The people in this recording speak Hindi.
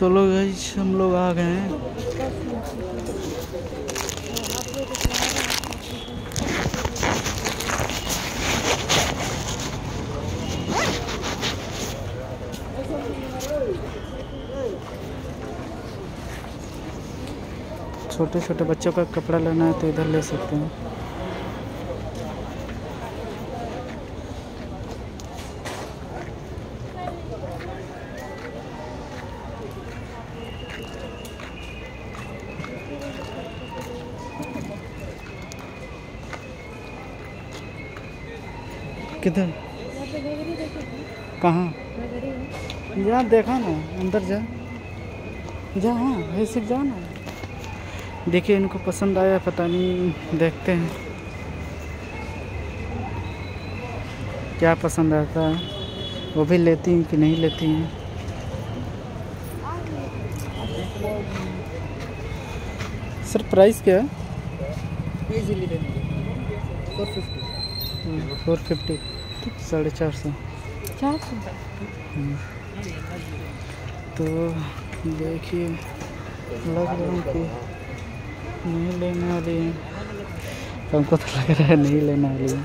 तो लोग हम लोग आ गए हैं। छोटे छोटे बच्चों का कपड़ा लेना है तो इधर ले सकते हैं। किधर? कहाँ? जा, देखा ना, अंदर जा। जा हाँ ऐसे जा ना। देखिए, इनको पसंद आया, पता नहीं, देखते हैं। क्या पसंद आता है? वो भी लेती हैं कि नहीं लेती हैं? सर प्राइस क्या है? फोर फिफ्टी फोर फिफ्टी साढ़े चार सौ। चार सौ? तो देखिए लग रहा है कि नहीं लेने वाली है। हमको तो लग रहा है नहीं लेने वाली है।